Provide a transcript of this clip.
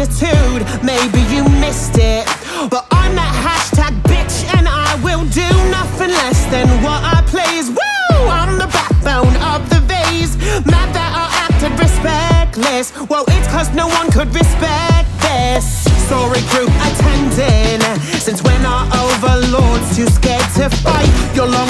attitude, maybe you missed it. But I'm that hashtag bitch, and I will do nothing less than what I please. Woo! I'm the backbone of the Vees. Mad that I acted respectless. Well, it's cause no one could respect this. Sorry, group attending. Since when are overlords too scared to fight? Your long